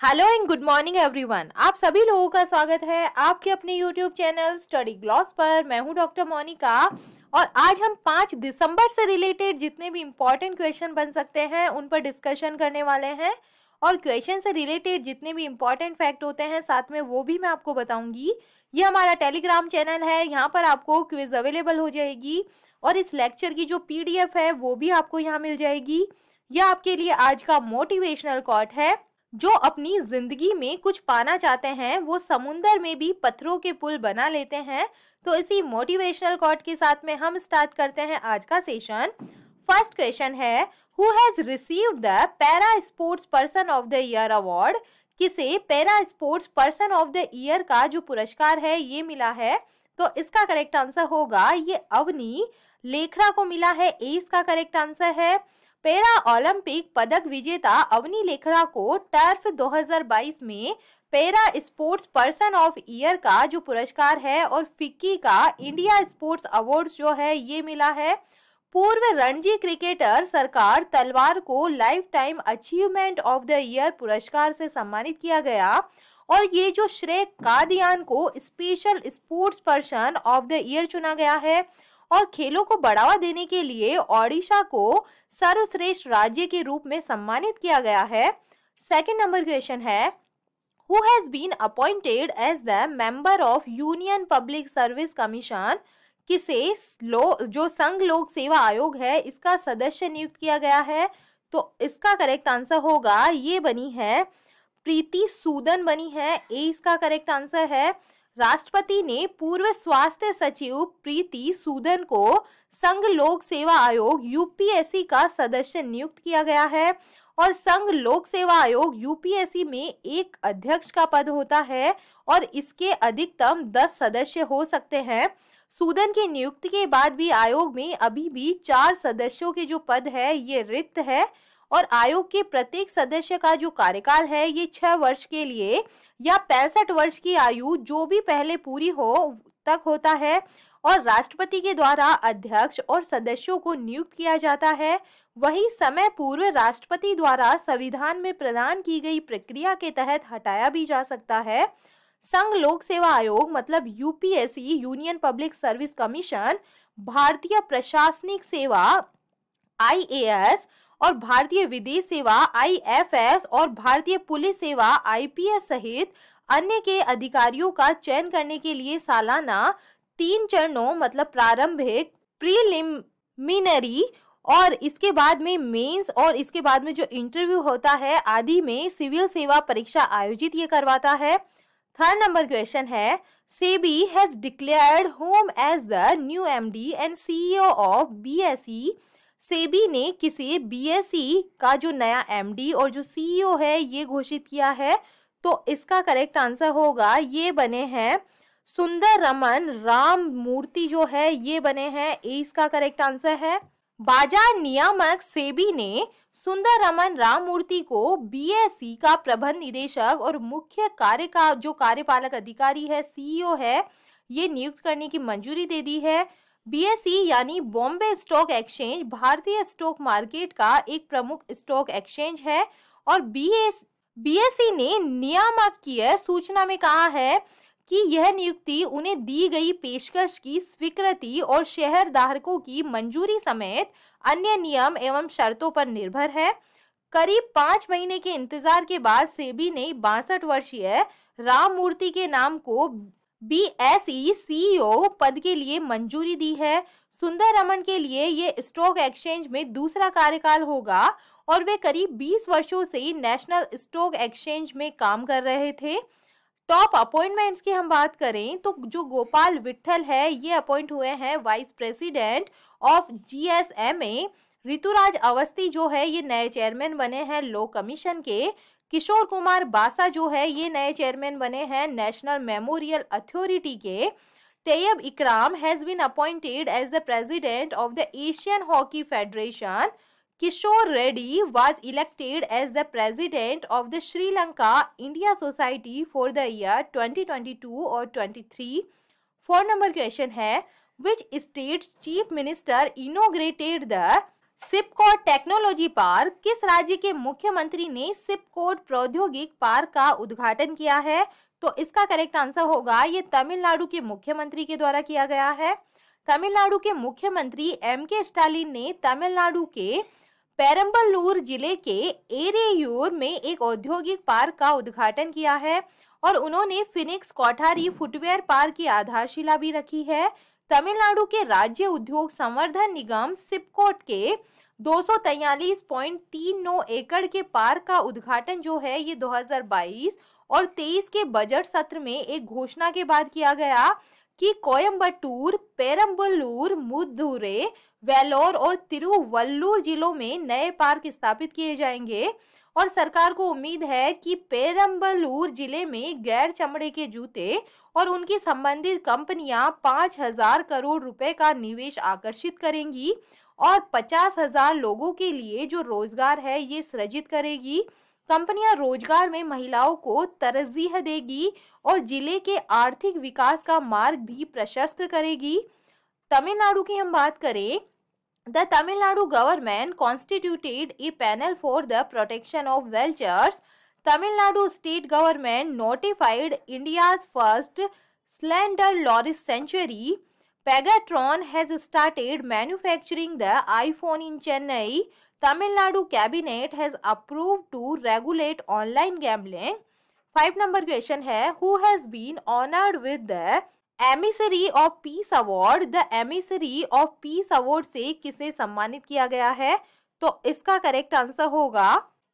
Hello and good morning everyone आप सभी लोगों का स्वागत है आपके अपने यूट्यूब चैनल स्टडी ग्लॉस पर। मैं हूँ डॉक्टर मोनिका और आज हम पाँच दिसंबर से रिलेटेड जितने भी इम्पोर्टेंट क्वेश्चन बन सकते हैं, उन पर डिस्कशन करने वाले हैं। और क्वेश्चन से रिलेटेड जितने भी इम्पोर्टेंट फैक्ट होते हैं, साथ में वो भी मैं आपको बताऊँगी। ये हमारा टेलीग्राम चैनल है, यहाँ पर आपको क्विज अवेलेबल हो जाएगी और इस लेक्चर की जो पीडीएफ है, वो भी आपको यहाँ मिल जाएगी। यह आपके लिए आज का मोटिवेशनल कॉट है। जो अपनी ज़िंदगी में कुछ पाना चाहते हैं, वो समुन्दर में भी पत्थरों के पुल बना लेते हैं। तो इसी मोटिवेशनल कॉट के साथ में हम स्टार्ट करते हैं आज का सेशन फ़र्स्ट क्वेश्चन है who has receive the para sports person of the year award किसे para sports person of the year का जो पुरस्कार है, ये मिला है? तो इसका करेक्ट आंसर होगा, ये अवनी। लेखरा को मिला है ए इसका करेक्ट आंसर है। पैरा ओलंपिक पदक विजेता अवनी लेखरा को टर्फ 2022 में para sports person of year का जो पुरस्कार है और फिक्की का इंडिया स्पोर्ट्स अवार्ड जो है ये मिला है। पूर्व रणजी क्रिकेटर सरकार तलवार को lifetime achievement of the year पुरस्कार से सम्मानित किया गया और ये जो श्रेय कादियान को special sports person of the year चुना गया है। और खेलों को बढ़ावा देने के लिए ओडिशा को सर्वश्रेष्ठ राज्य के रूप में सम्मानित किया गया है। सेकेंड नंबर क्वेश्चन है who has been appointed as the member of union public service commission किसे? लो, जो संघ लोक सेवा आयोग है, इसका सदस्य नियुक्त किया गया है। तो इसका करेक्ट आंसर होगा, ये बनी है, प्रीति सूदन बनी है ए इसका करेक्ट आंसर है। राष्ट्रपति ने पूर्व स्वास्थ्य सचिव प्रीति सूदन को संघ लोक सेवा आयोग यूपीएससी का सदस्य नियुक्त किया गया है और संघ लोक सेवा आयोग यूपीएससी में एक अध्यक्ष का पद होता है और इसके अधिकतम दस सदस्य हो सकते हैं। सूदन की नियुक्ति के बाद भी आयोग में अभी भी चार सदस्यों के जो पद है, ये रिक्त है। और आयोग के प्रत्येक सदस्य का जो कार्यकाल है, ये छह वर्ष के लिए या पैंसठ वर्ष की आयु जो भी पहले पूरी हो, तक होता है और राष्ट्रपति के द्वारा अध्यक्ष और सदस्यों को नियुक्त किया जाता है। वही समय पूर्व राष्ट्रपति द्वारा संविधान में प्रदान की गई प्रक्रिया के तहत हटाया भी जा सकता है। संघ लोक सेवा आयोग मतलब UPSC, union public service commission, भारतीय प्रशासनिक सेवा, आईएएस और भारतीय विदेश सेवा आईएफएस और भारतीय पुलिस सेवा आईपीएस सहित अन्य के अधिकारियों का चयन करने के लिए सालाना तीन चरणों मतलब प्रारंभिक प्रीलिमिनरी और इसके बाद में मेंस और इसके बाद में जो इंटरव्यू होता है, आदि में सिविल सेवा परीक्षा आयोजित ये करवाता है। थर्ड नंबर क्वेश्चन है, SEBI has declared whom as the new MD and CEO of BSE SEBI ने किसी बीएसई का जो नया एमडी और जो सीईओ है, ये घोषित किया है। तो इसका करेक्ट आंसर होगा, ये बने हैं सुंदर रमन राम मूर्ति जो है, ये बने हैं। ए, इसका करेक्ट आंसर है। बाज़ार नियामक सेबी ने सुंदर रमन राम मूर्ति को बीएससी का प्रबंध निदेशक और मुख्य कार्य का, जो कार्यपालक अधिकारी है सीईओ है, ये नियुक्त करने की मंजूरी दे दी है। बीएसई यानी बॉम्बे स्टॉक एक्सचेंज भारतीय स्टॉक मार्केट का एक प्रमुख स्टॉक एक्सचेंज है और बीएस, बीएसई ने नियामकीय सूचना में कहा है कि यह नियुक्ति उन्हें दी गई पेशकश की स्वीकृति और शहर धारकों की मंजूरी समेत अन्य नियम एवं शर्तों पर निर्भर है। करीब पाँच महीने के इंतज़ार के बाद सेबी ने बासठ वर्षीय राम मूर्ति के नाम को BSE सीईओ पद के लिए मंजूरी दी है। सुंदर रमन के लिए ये स्टॉक एक्सचेंज में दूसरा कार्यकाल होगा और वे करीब 20 वर्षों से नेशनल स्टॉक एक्सचेंज में काम कर रहे थे। टॉप अपॉइंटमेंट्स की हम बात करें तो जो गोपाल विठल है, ये अपॉइंट हुए हैं vice president of GSMA Rituraj Awasthi जो है, ये नए चेयरमैन बने हैं लो कमीशन के। किशोर कुमार बासा जो है, ये नए चेयरमैन बने हैं नेशनल मेमोरियल अथॉरिटी के। Tayyab Ikram has been appointed as the president of the Asian hockey federation Kishore Reddy was elected as the president of the Sri Lanka India society for the year 2022 और 23 four number question है which state chief minister inaugurated the SIPCOT technology park, किस राज्य के मुख्यमंत्री ने सिपकोट प्रौद्योगिक park का उद्घाटन किया है? तो इसका करेक्ट आंसर होगा, ये तमिलनाडु के मुख्यमंत्री के द्वारा किया गया है। तमिलनाडु के मुख्यमंत्री एम के स्टालिन ने तमिलनाडु के पेरम्बलूर ज़िले के एरेयूर में एक औद्योगिक पार्क का उद्घाटन किया है और उन्होंने फिनिक्स कोठारी फुटवेयर पार्क की आधारशिला भी रखी है। तमिलनाडु के राज्य उद्योग संवर्धन निगम सिपकोट के दो एकड़ के पार्क का उद्घाटन जो है ये 2022 और 23 के बजट सत्र में एक घोषणा के बाद किया गया कि कोयम्बटूर पेरम्बलूर मुदुरे वेलोर और तिरुवल्लूर जिलों में नए पार्क स्थापित किए जाएँगे और सरकार को उम्मीद है कि पेरम्बलूर ज़िले में गैर चमड़े के जूते और उनकी संबंधित कंपनियाँ पाँच हज़ार करोड़ रुपए का निवेश आकर्षित करेंगी और पचास हज़ार लोगों के लिए जो रोज़गार है ये सृजित करेगी। कंपनियाँ रोज़गार में महिलाओं को तरजीह देगी और ज़िले के आर्थिक विकास का मार्ग भी प्रशस्त करेगी। तमिलनाडु की हम बात करें, the Tamil Nadu government constituted a panel for the protection of vultures Tamil Nadu state government notified India first slender loris sanctuary Pegatron has started manufacturing the iPhone in Chennai. Tamil Nadu cabinet has approved to regulate online gambling. Five number question है who has been honoured with the emissary of peace award the emissary of peace award से किसे सम्मानित किया गया है तो इसका correct answer होगा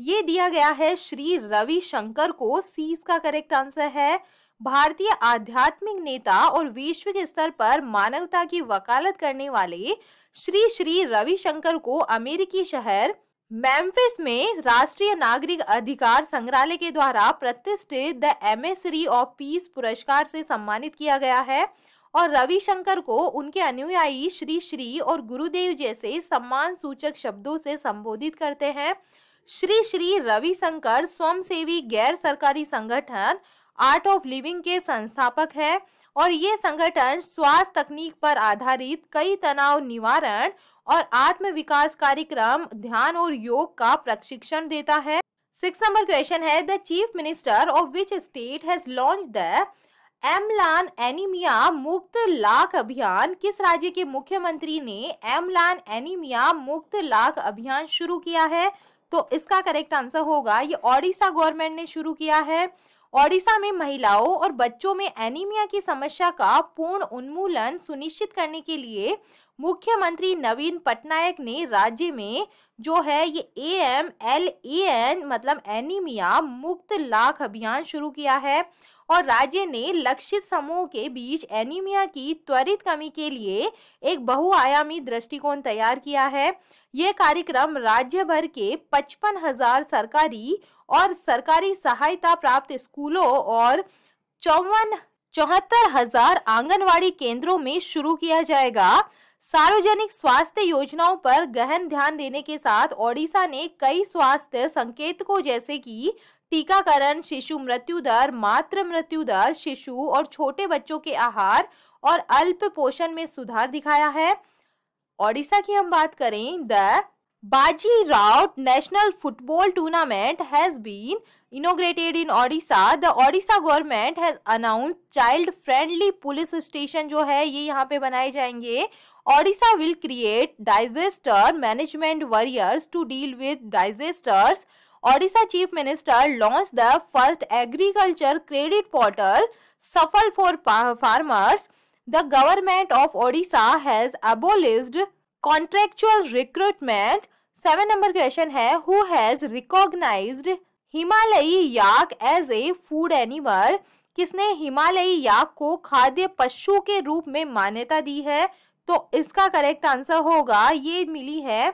ये दिया गया है श्री रवि शंकर को सी इसका करेक्ट आंसर है। भारतीय आध्यात्मिक नेता और वैश्विक स्तर पर मानवता की वकालत करने वाले श्री श्री रविशंकर को अमेरिकी शहर मेम्फिस में राष्ट्रीय नागरिक अधिकार संग्रहालय के द्वारा प्रतिष्ठित द एमएसरी ऑफ़ पीस पुरस्कार से सम्मानित किया गया है और रविशंकर को उनके अनुयायी श्री श्री और गुरुदेव जैसे सम्मान सूचक शब्दों से संबोधित करते हैं। श्री श्री रविशंकर स्वयंसेवी गैर सरकारी संगठन आर्ट ऑफ़ लिविंग के संस्थापक है और ये संगठन स्वास्थ्य तकनीक पर आधारित कई तनाव निवारण और आत्म विकास कार्यक्रम, ध्यान और योग का प्रशिक्षण देता है। सिक्स नंबर क्वेश्चन है the chief minister of which state has launch the AMLAN anaemia Mukt lakh अभियान किस राज्य के मुख्यमंत्री ने एमलान एनीमिया मुक्त लाख अभियान शुरू किया है? तो इसका करेक्ट आंसर होगा, ये ओडिशा गवर्नमेंट ने शुरू किया है। ओडिशा में महिलाओं और बच्चों में एनीमिया की समस्या का पूर्ण उन्मूलन सुनिश्चित करने के लिए मुख्यमंत्री नवीन पटनायक ने राज्य में जो है ये A M L A N मतलब एनीमिया मुक्त लाख अभियान शुरू किया है और राज्य ने लक्षित समूह के बीच एनीमिया की त्वरित कमी के लिए एक बहुआयामी दृष्टिकोण तैयार किया है। ये कार्यक्रम राज्य भर के पचपन हज़ार सरकारी और सरकारी सहायता प्राप्त स्कूलों और चौवन चौहत्तर हज़ार आंगनवाड़ी केंद्रों में शुरू किया जाएगा। सार्वजनिक स्वास्थ्य योजनाओं पर गहन ध्यान देने के साथ ओडिशा ने कई स्वास्थ्य संकेतकों जैसे कि टीकाकरण, शिशु मृत्यु दर, मातृ मृत्यु दर, शिशु और छोटे बच्चों के आहार और अल्प पोषण में सुधार दिखाया है ओडिशा की हम बात करें, the Baji Rout national football tournament has been inaugurated in Odisha. The Odisha government has announced child friendly police station जो है, ये यहाँ पे बनाए जाएँगे Odisha will create disaster management warriors to deal with disasters. Odisha Chief Minister launched the first agriculture credit portal Safal for farmers. The government of Odisha has abolished contractual recruitment seven number question है who has recognised हिमालयी yak as a food animal किसने हिमालयी याक को खाद्य पशु के रूप में मान्यता दी है तो इसका करेक्ट आंसर होगा, ये मिली है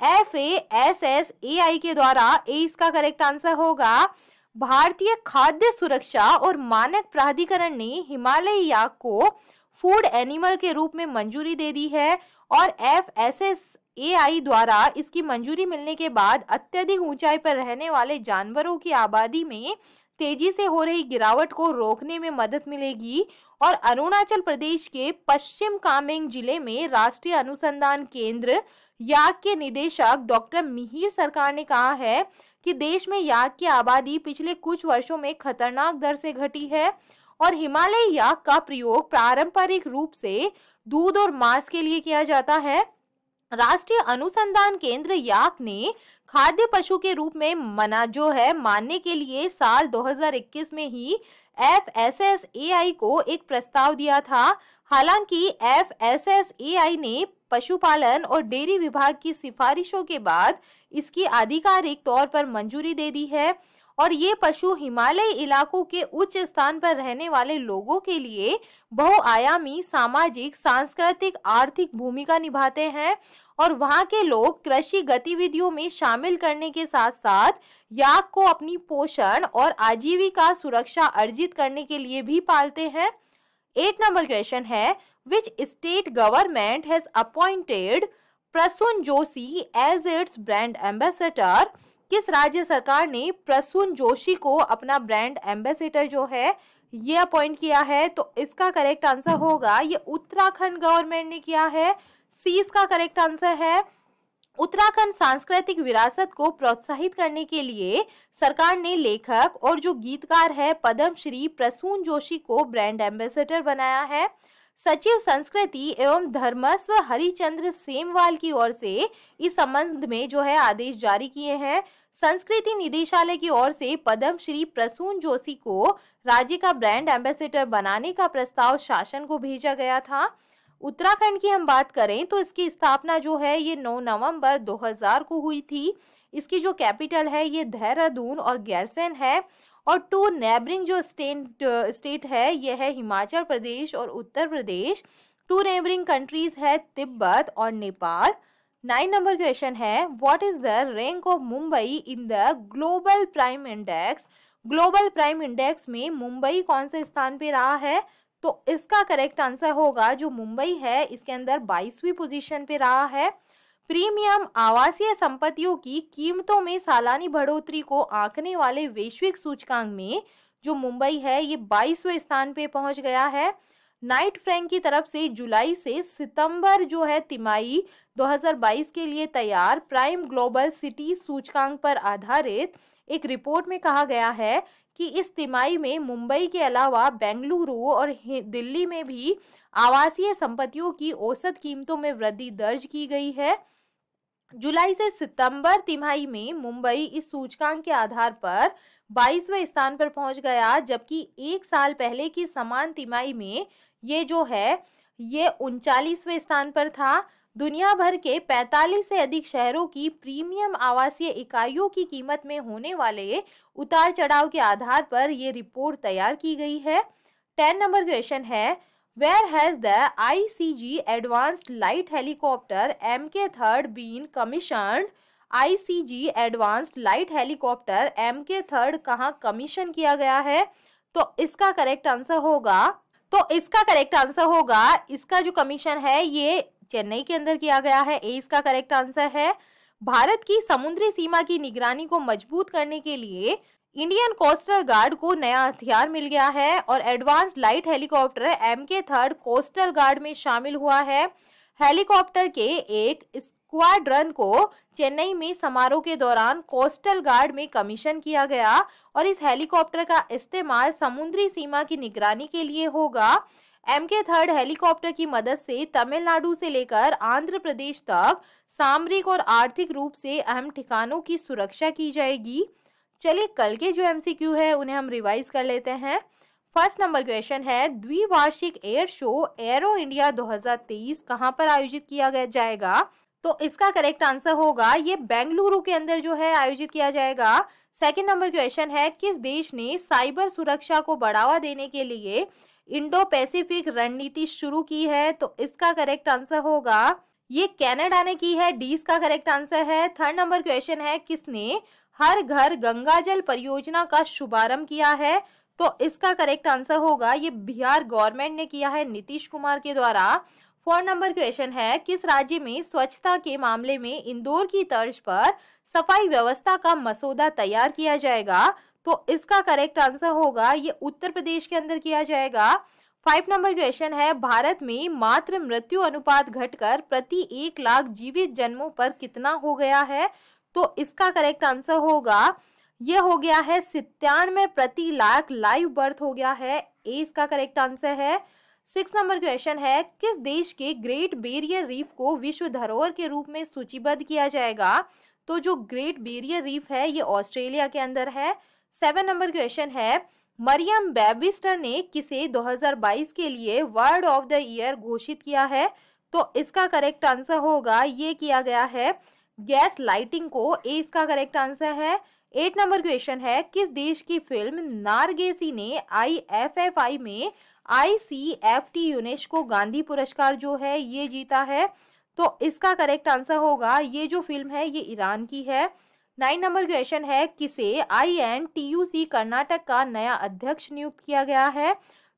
F A S S A I के द्वारा। ए इसका करेक्ट आंसर होगा, भारतीय खाद्य सुरक्षा और मानक प्राधिकरण ने हिमालयी याक को फ़ूड एनिमल के रूप में मंजूरी दे दी है और F S S A I द्वारा इसकी मंजूरी मिलने के बाद अत्यधिक ऊंचाई पर रहने वाले जानवरों की आबादी में तेज़ी से हो रही गिरावट को रोकने में मदद मिलेगी और अरुणाचल प्रदेश के पश्चिम कामेंग ज़िले में राष्ट्रीय अनुसंधान केंद्र याक के निदेशक डॉक्टर मिहिर सरकार ने कहा है कि देश में याक की आबादी पिछले कुछ वर्षों में खतरनाक दर से घटी है और हिमालय याक का प्रयोग पारंपरिक रूप से दूध और मांस के लिए किया जाता है। राष्ट्रीय अनुसंधान केंद्र याक ने खाद्य पशु के रूप में मना जो है मानने के लिए साल 2021 में ही F S S A I को एक प्रस्ताव दिया था। हालाँकि F S S A I ने पशुपालन और डेयरी विभाग की सिफारिशों के बाद इसकी आधिकारिक तौर पर मंजूरी दे दी है और ये पशु हिमालय इलाकों के उच्च स्थान पर रहने वाले लोगों के लिए बहुआयामी, सामाजिक, सांस्कृतिक, आर्थिक भूमिका निभाते हैं और वहाँ के लोग कृषि गतिविधियों में शामिल करने के साथ साथ याक को अपनी पोषण और आजीविका सुरक्षा अर्जित करने के लिए भी पालते हैं। एट नंबर क्वेश्चन है which state government has appointed Prasoon Joshi as its brand ambassador किस राज्य सरकार ने प्रसून जोशी को अपना ब्रांड एम्बेसडर जो है, ये अपॉइंट किया है? तो इसका करेक्ट आंसर होगा, ये उत्तराखंड गवर्नमेंट ने किया है। सी इसका करेक्ट आंसर है। उत्तराखंड सांस्कृतिक विरासत को प्रोत्साहित करने के लिए सरकार ने लेखक और जो गीतकार है, पद्म श्री प्रसून जोशी को ब्रांड एम्बेसडर बनाया है। सचिव संस्कृति एवं धर्मस्व हरिचंद्र सेमवाल की ओर से इस संबंध में जो है आदेश जारी किए हैं। संस्कृति निदेशालय की ओर से पद्म श्री प्रसून जोशी को राज्य का ब्रांड एम्बेसडर बनाने का प्रस्ताव शासन को भेजा गया था। उत्तराखंड की हम बात करें तो इसकी स्थापना जो है ये 9 नवंबर 2000 को हुई थी। इसकी जो कैपिटल है ये देहरादून और गैरसैन है और टू नेबरिंग जो स्टेट स्टेट है ये है हिमाचल प्रदेश और Uttar Pradesh. Two neighbouring countries है तिब्बत और नेपाल। नाइन नंबर क्वेश्चन है what is the rank of Mumbai in the global prime index global prime index में मुंबई कौन से स्थान पे रहा है? तो इसका करेक्ट आंसर होगा, जो मुंबई है, इसके अंदर बाईसवीं पोजीशन पे रहा है। प्रीमियम आवासीय संपत्तियों की कीमतों में सालानी बढ़ोतरी को आंकने वाले वैश्विक सूचकांक में, जो मुंबई है, ये बाईसवें स्थान पे पहुँच गया है। नाइट फ्रैंक की तरफ़ से जुलाई से सितंबर जो है तिमाही 2022 के लिए तैयार, प्राइम ग्लोबल सिटी सूचकांक पर आधारित एक रिपोर्ट में कहा गया है कि इस तिमाही में मुंबई के अलावा बेंगलुरु और दिल्ली में भी आवासीय संपत्तियों की औसत कीमतों में वृद्धि दर्ज की गई है। जुलाई से सितंबर तिमाही में मुंबई इस सूचकांक के आधार पर बाईसवें स्थान पर पहुँच गया, जबकि एक साल पहले की समान तिमाही में ये जो है, ये उनचालीसवें स्थान पर था। दुनिया भर के 45 से अधिक शहरों की प्रीमियम आवासीय इकाइयों की कीमत में होने वाले उतार चढ़ाव के आधार पर ये रिपोर्ट तैयार की गई है। टेन नंबर क्वेश्चन है where has the ICG advanced light helicopter M K third been commissioned ICG advanced light helicopter M K third कहाँ कमीशन किया गया है? तो इसका करेक्ट आंसर होगा तो इसका करेक्ट आंसर होगा, इसका जो कमीशन है ये चेन्नई के अंदर किया गया है। ए, इसका करेक्ट आंसर है। भारत की समुद्री सीमा की निगरानी को मज़बूत करने के लिए इंडियन कोस्टल गार्ड को नया हथियार मिल गया है और advance light helicopter M K third coastal guard में शामिल हुआ है। हेलीकॉप्टर के एक स्क्वाड्रन को चेन्नई में समारोह के दौरान कोस्टल गार्ड में कमीशन किया गया और इस हेलीकॉप्टर का इस्तेमाल समुद्री सीमा की निगरानी के लिए होगा। एम के थर्ड हेलीकॉप्टर की मदद से तमिलनाडु से लेकर आंध्र प्रदेश तक सामरिक और आर्थिक रूप से अहम ठिकानों की सुरक्षा की जाएगी। चलिए, कल के जो एमसीक्यू है, उन्हें हम रिवाइज कर लेते हैं। फ़र्स्ट नंबर क्वेश्चन है, द्विवार्षिक एयर शो एरो इंडिया 2023 कहाँ पर आयोजित किया गया जाएगा? तो इसका करेक्ट आंसर होगा, ये बेंगलुरु के अंदर जो है आयोजित किया जाएगा। सेकेंड नंबर क्वेश्चन है, किस देश ने साइबर सुरक्षा को बढ़ावा देने के लिए इंडो पैसिफिक रणनीति शुरू की है तो इसका करेक्ट आंसर होगा, ये कनाडा ने की है डी इसका करेक्ट आंसर है। थर्ड नंबर क्वेश्चन है, किसने हर घर गंगा जल परियोजना का शुभारंभ किया है? तो इसका करेक्ट आंसर होगा, ये बिहार गवर्नमेंट ने किया है नीतीश कुमार के द्वारा। फोर नंबर क्वेश्चन है, किस राज्य में स्वच्छता के मामले में इंदौर की तर्ज पर सफ़ाई व्यवस्था का मसौदा तैयार किया जाएगा? तो इसका करेक्ट आंसर होगा, ये उत्तर प्रदेश के अंदर किया जाएगा। फाइव नंबर क्वेश्चन है, भारत में मात्र मृत्यु अनुपात घटकर प्रति एक लाख जीवित जन्मों पर कितना हो गया है? तो इसका करेक्ट आंसर होगा, ये हो गया है सित्तानवे प्रति लाख लाइव बर्थ हो गया है। ए इसका करेक्ट आंसर है। सिक्स नंबर क्वेश्चन है, किस देश के ग्रेट बेरियर रीफ को विश्व धरोहर के रूप में सूचीबद्ध किया जाएगा? तो जो ग्रेट बेरियर रीफ है, ये ऑस्ट्रेलिया के अंदर है। सेवन नंबर क्वेश्चन है, मरियम बेबिस्टर ने किसे 2022 के लिए वर्ड ऑफ़ द ईयर घोषित किया है? तो इसका करेक्ट आंसर होगा, ये किया गया है, गैस लाइटिंग को, ए इसका करेक्ट आंसर है। एट नंबर क्वेश्चन है, किस देश की फ़िल्म नारगेसी ने आई एफ़ एफ़ आई में I C F T UNESCO Gandhi पुरस्कार जो है, ये जीता है? तो इसका करेक्ट आंसर होगा, ये जो फ़िल्म है, ये ईरान की है। नाइन नंबर क्वेश्चन है, किसे I N T U C Karnataka का नया अध्यक्ष नियुक्त किया गया है?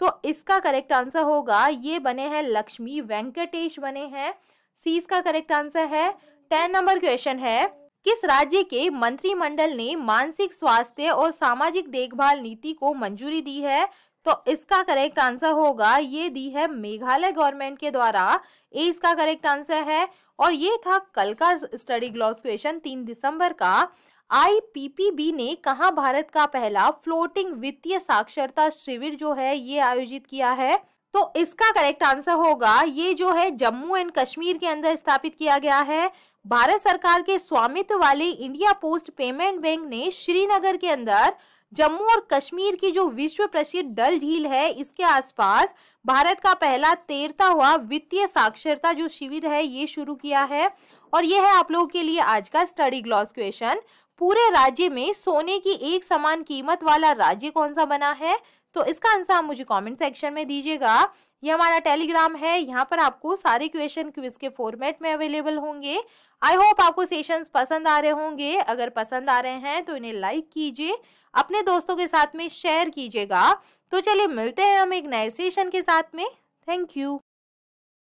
तो इसका करेक्ट आंसर होगा, ये बने हैं लक्ष्मी वेंकटेश बने हैं। सी इसका करेक्ट आंसर है। टेन नंबर क्वेश्चन है, किस राज्य के मंत्रिमंडल ने मानसिक स्वास्थ्य और सामाजिक देखभाल नीति को मंजूरी दी है? तो इसका करेक्ट आंसर होगा, ये दी है मेघालय गवर्नमेंट के द्वारा। ए इसका करेक्ट आंसर है और ये था कल का स्टडी ग्लॉस क्वेश्चन तीन दिसंबर का। आईपीपीबी ने कहा भारत का पहला फ्लोटिंग वित्तीय साक्षरता शिविर जो है, ये आयोजित किया है। तो इसका करेक्ट आंसर होगा, ये जो है जम्मू एंड कश्मीर के अंदर स्थापित किया गया है। भारत सरकार के स्वामित्व वाले इंडिया पोस्ट पेमेंट बैंक ने श्रीनगर के अंदर जम्मू और कश्मीर की जो विश्व प्रसिद्ध डल झील है, इसके आसपास भारत का पहला तैरता हुआ वित्तीय साक्षरता जो शिविर है, ये शुरू किया है। और ये है आप लोगों के लिए आज का स्टडी ग्लॉस क्वेश्चन। पूरे राज्य में सोने की एक समान कीमत वाला राज्य कौन सा बना है? तो इसका आंसर आप मुझे कमेंट सेक्शन में दीजिएगा। ये हमारा टेलीग्राम है, यहाँ पर आपको सारे क्वेश्चन क्विज के फॉर्मेट में अवेलेबल होंगे। आई होप आपको सेशंस पसंद आ रहे होंगे। अगर पसंद आ रहे हैं तो इन्हें लाइक कीजिए। अपने दोस्तों के साथ में शेयर कीजिएगा। तो चलिए मिलते हैं हम एक नए सेशन के साथ में। Thank you